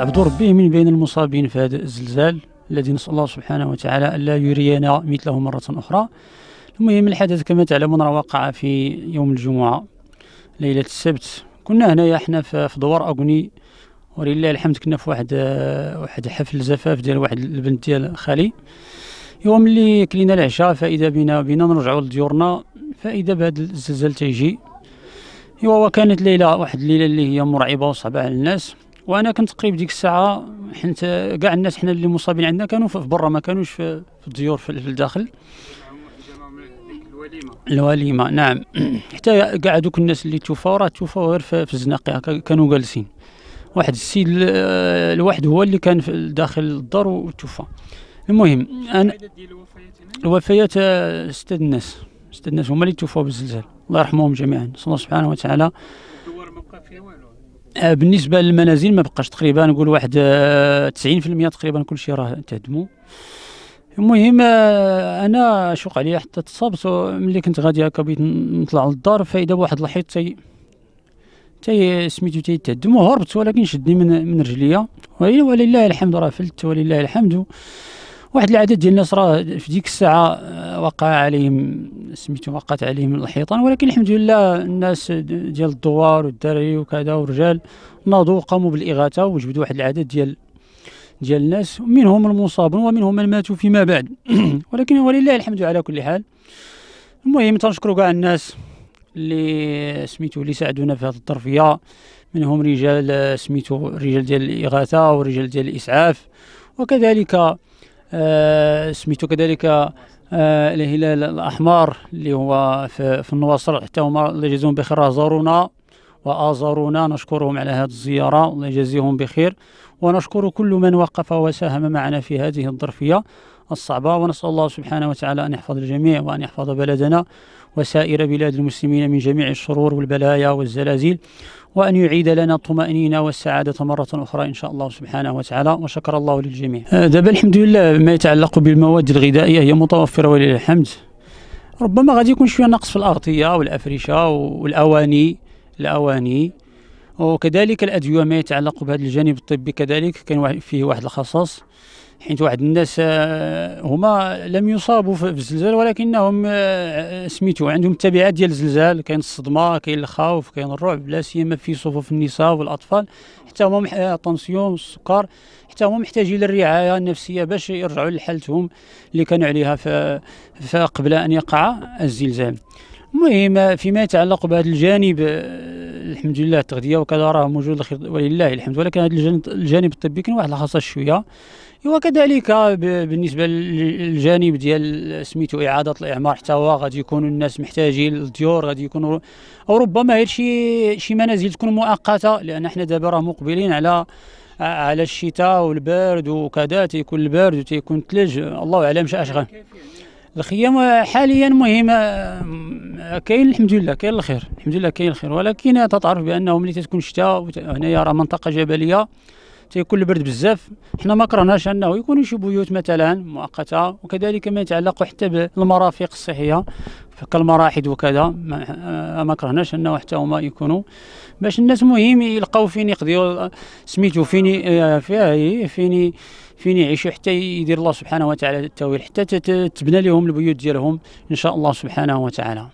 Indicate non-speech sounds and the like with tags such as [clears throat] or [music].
عبد ربي من بين المصابين في هذا الزلزال الذي نسأل الله سبحانه وتعالى ألا يرينا مثله مرة أخرى. المهم الحدث كما تعلمون راه وقع في يوم الجمعة ليلة السبت. كنا هنايا حنا في دوار أغني ولله الحمد كنا في واحد واحد حفل زفاف ديال واحد البنت ديال خالي. يوم اللي كلينا العشاء فإذا بنا بنا نرجعوا لديورنا فإذا بهذا الزلزال تيجي. إيوا وكانت ليلة واحد الليلة اللي هي مرعبة وصعبة على الناس. وأنا كنت قريب ديك الساعة حنت كاع الناس حنا اللي مصابين عندنا كانوا في برا ما كانوش في, الديور في الداخل. الوليمه نعم. [clears throat] حتى كاع دوك الناس اللي توفاو راه توفاو غير في الزناقة كانوا جالسين. واحد السيد الواحد هو اللي كان داخل الدار وتوفى. المهم أنا الوفيات ستة الناس ستة الناس هما اللي توفوا بالزلزال. الله يرحمهم جميعا. نسال الله سبحانه وتعالى. آه، بالنسبة للمنازل ما بقاش تقريبا نقول واحد 90% آه، تقريبا كل شيء راه تهدموا المهم أنا شوق عليا حتى تصابت ملي كنت غادي هكا بغيت نطلع للدار فاذا بواحد الحيط تي تي سميتو تيتهدم وهربت ولكن شدني من من رجليا. ولله الحمد راه فلت ولله الحمد. واحد العدد ديال الناس راه في ديك الساعة آه، وقع عليهم سميتو وقعت عليهم الحيطان. ولكن الحمد لله الناس ديال الدوار والدراري وكذا والرجال ناضوا وقاموا بالإغاثة وجبدوا واحد العدد ديال ديال الناس. منهم المصابون ومنهم من ماتوا فيما بعد. [clears throat] ولكن ولله الحمد على كل حال. المهم تنشكروا كاع الناس اللي سميتو اللي ساعدونا في هذه الظرفية. منهم رجال سميتو رجال ديال الإغاثة ورجال ديال الإسعاف. وكذلك آه سميتو كذلك آه الهلال الأحمر اللي هو في, في النواصر حتى هما الله يجزيهم بخير زارونا وازارونا نشكرهم على هذه الزيارة الله يجزيهم بخير ونشكر كل من وقف وساهم معنا في هذه الظرفية. الصعبة ونسأل الله سبحانه وتعالى أن يحفظ الجميع وأن يحفظ بلدنا وسائر بلاد المسلمين من جميع الشرور والبلايا والزلازل وأن يعيد لنا الطمأنينة والسعادة مرة أخرى إن شاء الله سبحانه وتعالى. وشكر الله للجميع. آه، دابا الحمد لله ما يتعلق بالمواد الغذائية هي متوفرة ولله الحمد. ربما غادي يكون شوية نقص في الأغطية والأفرشة والأواني الأواني وكذلك الأدوية ما يتعلق بهذا الجانب الطبي كذلك كان فيه واحد الخصاص حيث واحد الناس آه، هما لم يصابوا في الزلزال ولكنهم آه، سميتو عندهم التبعات ديال الزلزال كاين الصدمة كاين الخوف كاين الرعب لا سيما في صفوف النساء والأطفال حتى هما طونسيون السكر حتى هما محتاجين للرعاية النفسية باش يرجعوا لحالتهم اللي كانوا عليها قبل أن يقع الزلزال. المهم فيما يتعلق بهذا الجانب آه، الحمد لله التغذية وكذا راه موجود ولله الحمد. ولكن هذا الجانب الطبي كان واحد الخاصة شوية. وكذلك بالنسبة للجانب ديال سميتو إعادة الإعمار حتى هو غادي يكونوا الناس محتاجين الديور غادي يكونوا أو ربما غير شي شي منازل تكون مؤقتة لأن حنا دابا راه مقبلين على على الشتاء والبرد وكذا تيكون البرد وتيكون الثلج الله أعلم اش غير الخيام حاليا مهم كاين الحمد لله كاين الخير الحمد لله كاين الخير. ولكن تتعرف بأنه ملي تكون الشتاء هنايا راه منطقة جبلية تيكون البرد بزاف. حنا ما كرهناش أنه يكونوا شي بيوت مثلا مؤقتة وكذلك ما يتعلق حتى بالمرافق الصحية كالمراحض وكذا. ما, كرهناش أنه حتى هما يكونوا. باش الناس مهم يلقاو فين يقضيو. سميتو فين فين فين فين يعيشوا حتى يدير الله سبحانه وتعالى التأويل حتى تبنى لهم البيوت ديالهم إن شاء الله سبحانه وتعالى.